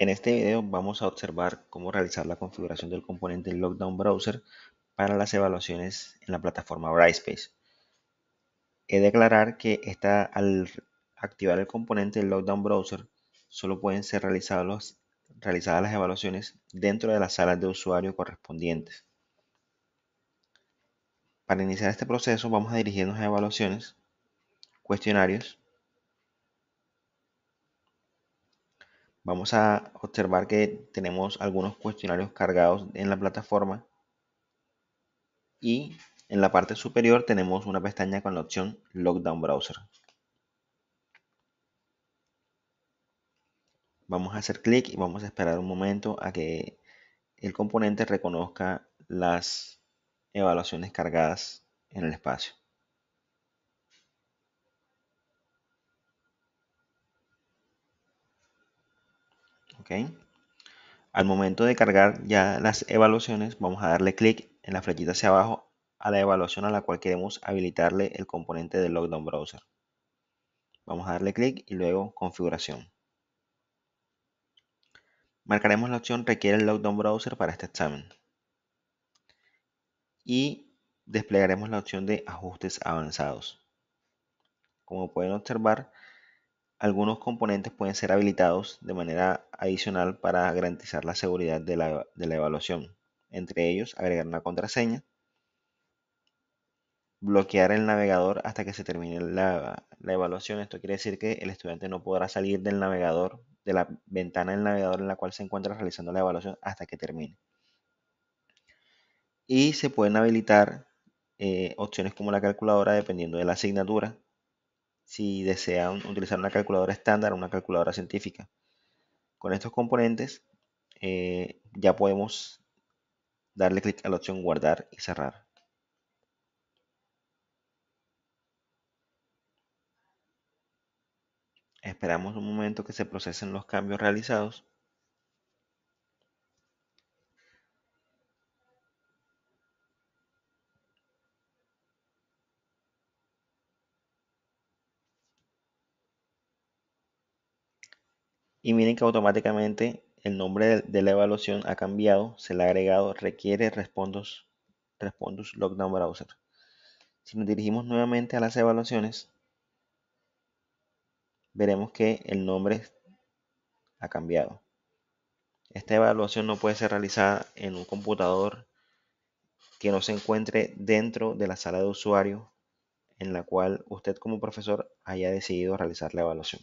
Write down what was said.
En este video vamos a observar cómo realizar la configuración del componente Lockdown Browser para las evaluaciones en la plataforma Brightspace. He de aclarar que al activar el componente Lockdown Browser solo pueden ser realizadas las evaluaciones dentro de las salas de usuario correspondientes. Para iniciar este proceso vamos a dirigirnos a evaluaciones, cuestionarios vamos a observar que tenemos algunos cuestionarios cargados en la plataforma y en la parte superior tenemos una pestaña con la opción Lockdown Browser. Vamos a hacer clic y vamos a esperar un momento a que el componente reconozca las evaluaciones cargadas en el espacio. Al momento de cargar ya las evaluaciones, vamos a darle clic en la flechita hacia abajo a la evaluación a la cual queremos habilitarle el componente del Lockdown Browser. Vamos a darle clic y luego configuración. Marcaremos la opción requiere el Lockdown Browser para este examen. Y desplegaremos la opción de ajustes avanzados. Como pueden observar, algunos componentes pueden ser habilitados de manera adicional para garantizar la seguridad de la, evaluación. Entre ellos, agregar una contraseña, bloquear el navegador hasta que se termine la, evaluación. Esto quiere decir que el estudiante no podrá salir del navegador, de la ventana del navegador en la cual se encuentra realizando la evaluación hasta que termine. Y se pueden habilitar eh, opciones como la calculadora dependiendo de la asignatura si desean utilizar una calculadora estándar o una calculadora científica. Con estos componentes eh, ya podemos darle clic a la opción guardar y cerrar. Esperamos un momento que se procesen los cambios realizados. Y miren que automáticamente el nombre de la evaluación ha cambiado, se le ha agregado requiere Respondus, Respondus Lockdown Browser. Si nos dirigimos nuevamente a las evaluaciones, veremos que el nombre ha cambiado. Esta evaluación no puede ser realizada en un computador que no se encuentre dentro de la sala de usuario en la cual usted como profesor haya decidido realizar la evaluación.